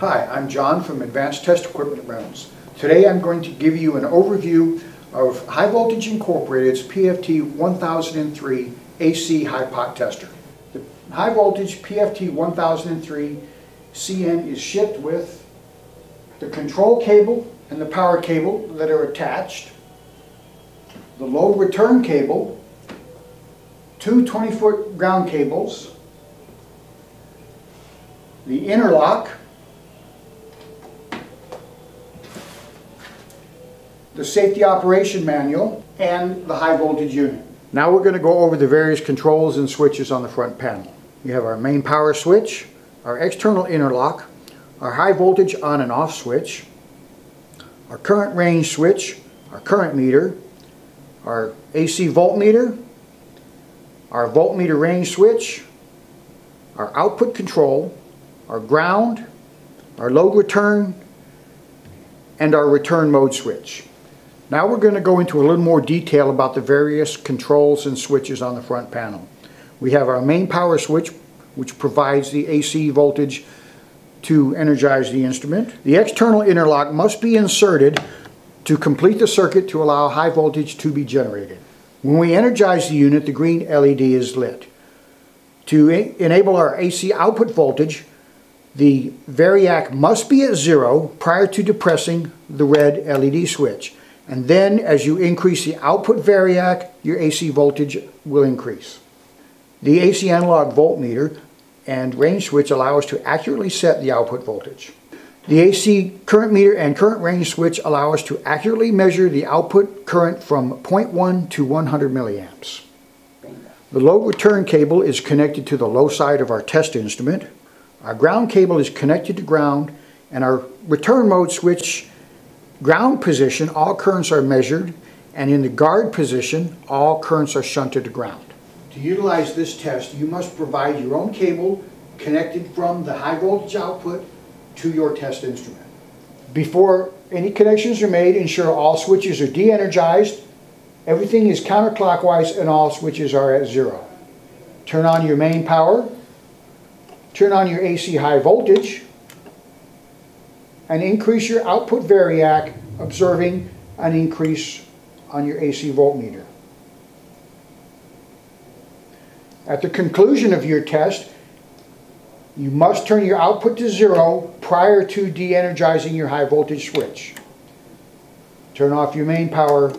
Hi, I'm John from Advanced Test Equipment Rentals. Today I'm going to give you an overview of High Voltage Incorporated's PFT 1003 AC hipot tester. The high voltage PFT 1003 CM is shipped with the control cable and the power cable that are attached, the load return cable, two 20-foot ground cables, the interlock, the safety operation manual, and the high voltage unit. Now we're going to go over the various controls and switches on the front panel. We have our main power switch, our external interlock, our high voltage on and off switch, our current range switch, our current meter, our AC voltmeter, our voltmeter range switch, our output control, our ground, our load return, and our return mode switch. Now we're going to go into a little more detail about the various controls and switches on the front panel. We have our main power switch which provides the AC voltage to energize the instrument. The external interlock must be inserted to complete the circuit to allow high voltage to be generated. When we energize the unit, the green LED is lit. To enable our AC output voltage, the variac must be at zero prior to depressing the red LED switch. And then as you increase the output variac, your AC voltage will increase. The AC analog voltmeter and range switch allow us to accurately set the output voltage. The AC current meter and current range switch allow us to accurately measure the output current from 0.1 to 100 milliamps. The load return cable is connected to the low side of our test instrument. Our ground cable is connected to ground and our return mode switch ground position, all currents are measured, and in the guard position, all currents are shunted to ground. To utilize this test, you must provide your own cable connected from the high voltage output to your test instrument. Before any connections are made, ensure all switches are de-energized, everything is counterclockwise, and all switches are at zero. Turn on your main power, turn on your AC high voltage, and increase your output variac, observing an increase on your AC voltmeter. At the conclusion of your test, you must turn your output to zero prior to de-energizing your high voltage switch. Turn off your main power.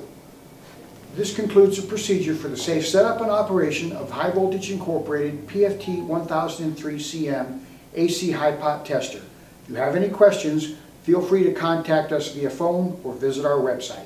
This concludes the procedure for the safe setup and operation of High Voltage Incorporated PFT 1003CM AC Hipot Tester. If you have any questions, feel free to contact us via phone or visit our website.